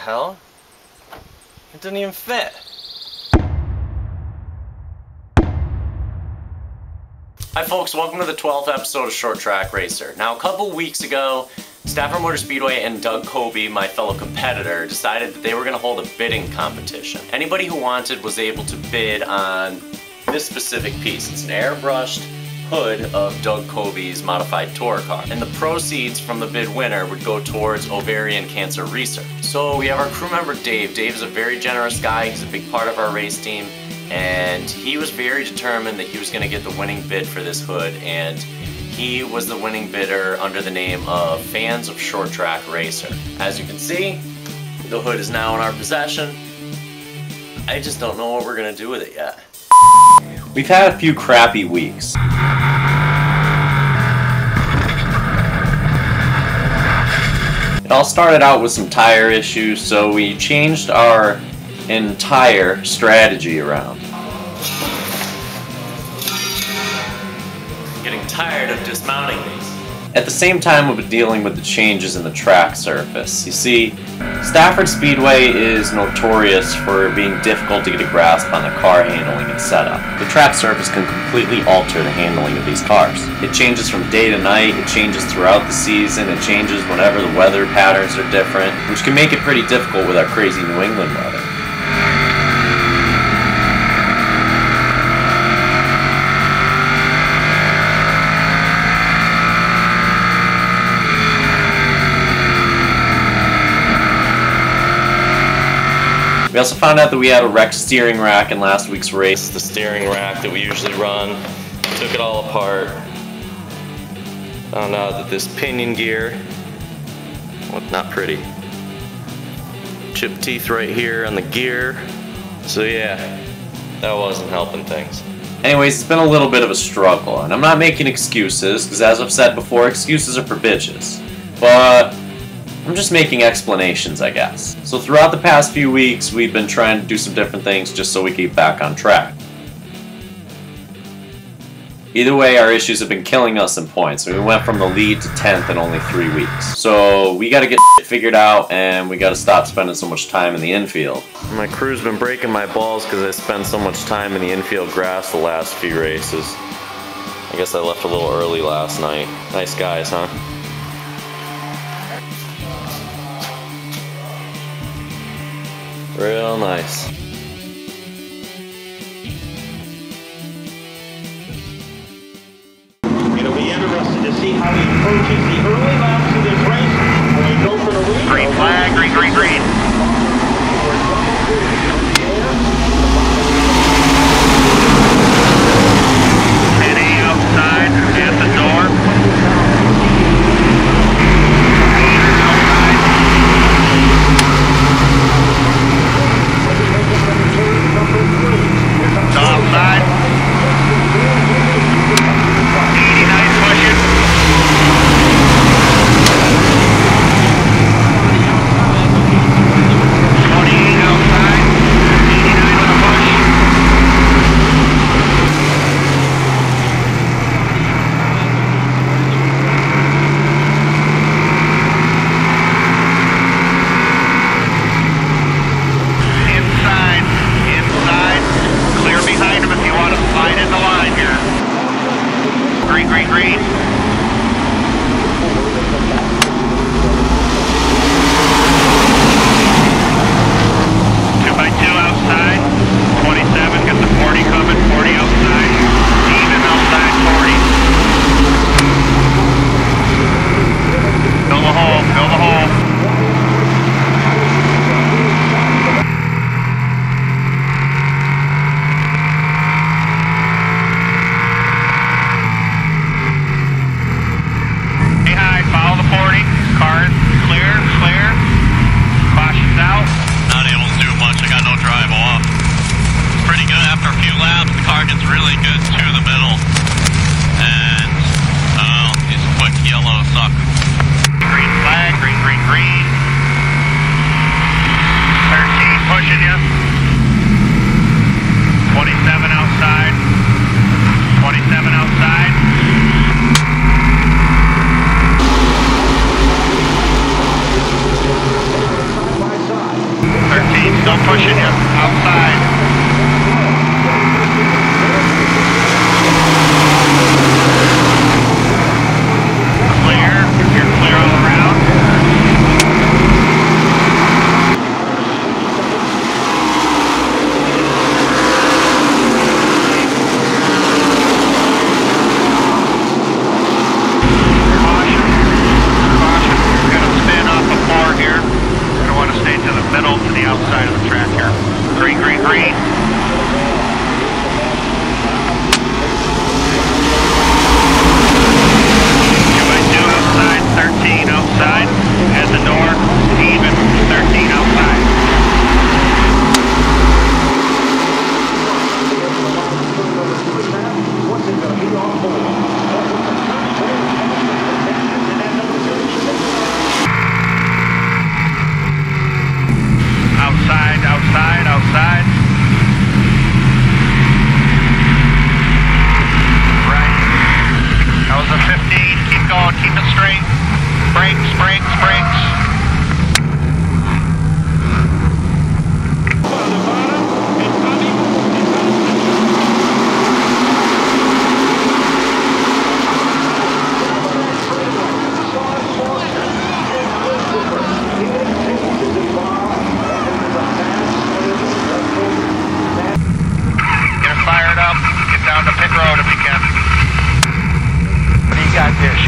hell? It didn't even fit. Hi folks, welcome to the 12th episode of Short Track Racer. Now a couple weeks ago, Stafford Motor Speedway and Doug Coby, my fellow competitor, decided that they were going to hold a bidding competition. Anybody who wanted was able to bid on this specific piece. It's an airbrushed hood of Doug Coby's modified tour car. And the proceeds from the bid winner would go towards ovarian cancer research. So we have our crew member Dave. Dave is a very generous guy. He's a big part of our race team. And he was very determined that he was going to get the winning bid for this hood. And he was the winning bidder under the name of Fans of Short Track Racer. As you can see, the hood is now in our possession. I just don't know what we're going to do with it yet. We've had a few crappy weeks. It all started out with some tire issues, so we changed our entire strategy around. Getting tired of dismounting. At the same time, we've been dealing with the changes in the track surface. You see, Stafford Speedway is notorious for being difficult to get a grasp on the car handling and setup. The track surface can completely alter the handling of these cars. It changes from day to night, it changes throughout the season, it changes whenever the weather patterns are different, which can make it pretty difficult with our crazy New England weather. We also found out that we had a wrecked steering rack in last week's race. The steering rack that we usually run. Took it all apart. Found out that this pinion gear, well, not pretty. Chip teeth right here on the gear. So yeah, that wasn't helping things. Anyways, it's been a little bit of a struggle, and I'm not making excuses, because as I've said before, excuses are for bitches. But I'm just making explanations, I guess. So throughout the past few weeks, we've been trying to do some different things just so we keep back on track. Either way, our issues have been killing us in points. We went from the lead to 10th in only three weeks. So we gotta get figured out and we gotta stop spending so much time in the infield. My crew's been breaking my balls because I spend so much time in the infield grass the last few races. I guess I left a little early last night. Nice guys, huh? Real nice. It'll be interesting to see how he approaches the early laps of this race. Will he go for the lead? Green flag,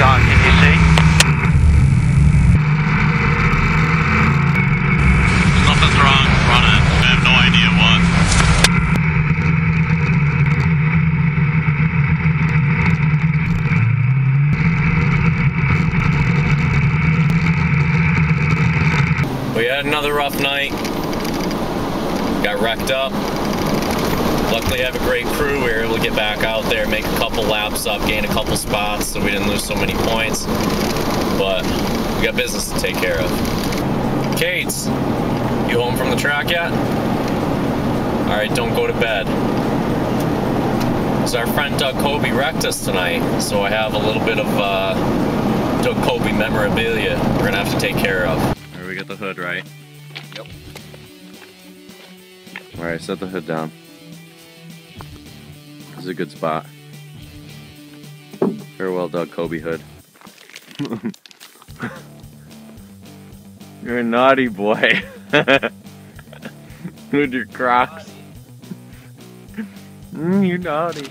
got there, Sean? Can you see? Something's wrong. Running. I have no idea what. We had another rough night. Got wrecked up. Luckily, I have a great crew. We were able to get back out there, make a couple laps up, gain a couple spots, so we didn't lose so many points. But we got business to take care of. Kates, you home from the track yet? All right, don't go to bed. So our friend Doug Coby wrecked us tonight, so I have a little bit of uh, Doug Coby memorabilia we're gonna have to take care of. All right, we got the hood right. Yep. All right, set the hood down. This is a good spot. Farewell, Doug Coby hood. You're a naughty boy. With your Crocs. Mm, you naughty.